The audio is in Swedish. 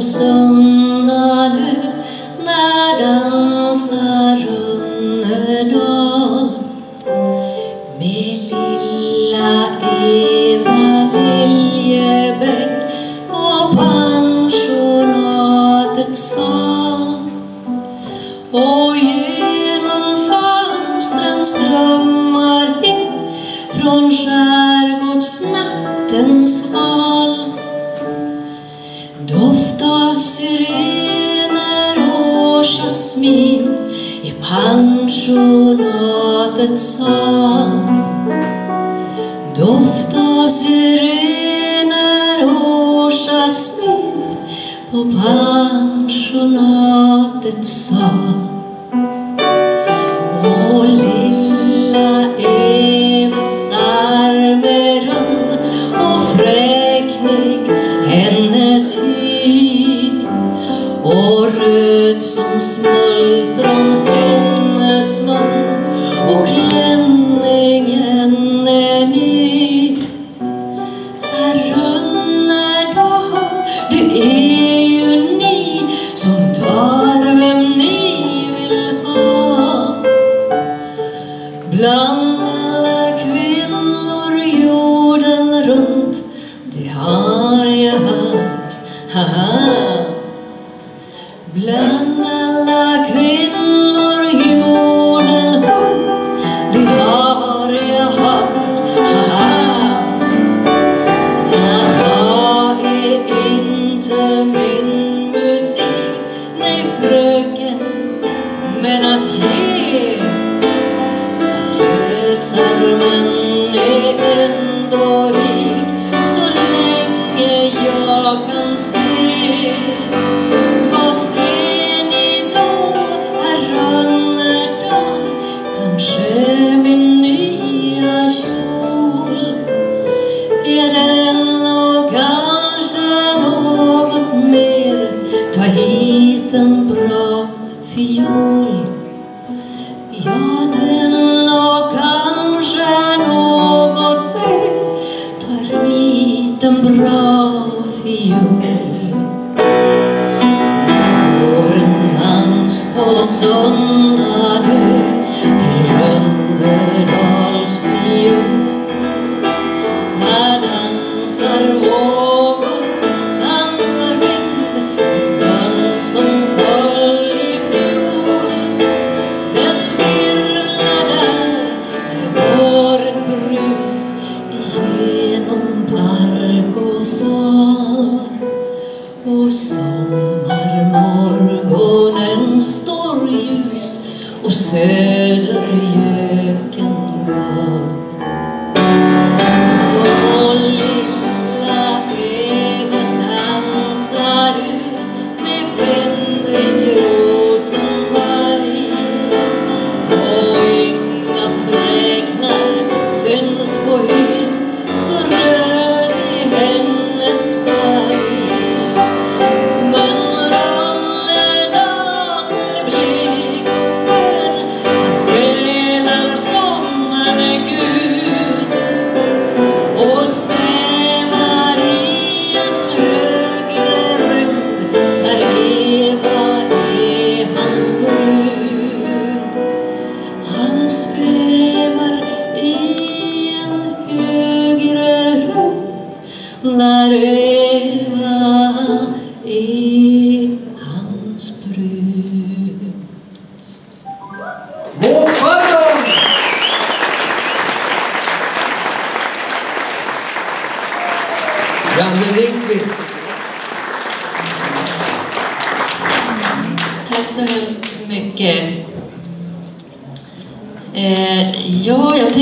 på söndag nu när dansar Rönnerdal med lilla Eva Liljebäck och pensionatets sal. Och genom fönstren strömmar in från skärgårdsnattens hal. Av syrener och jasmin i pensionatets sal. Doft av syrener och jasmin på pensionatets sal. Och röd som smultron hennes mun och klänningen slösar men är ändå rik så länge jag kan se. Vad ser ni då, herr Rönnerdal? Kanske min nya kjol? Är den och kanske något mer? Ta hit en bra fiol. En bra fiol När går en dans på söndag Sommarmorgonen står ljus och södergöken gal. Och lilla Eva dansar ut med Fänrik Rosenberg och inga fräknar syns på hyn hans brud. Maud Sjöholm! Janne Lindqvist. Tack så hemskt mycket. Eh, ja, jag tänkte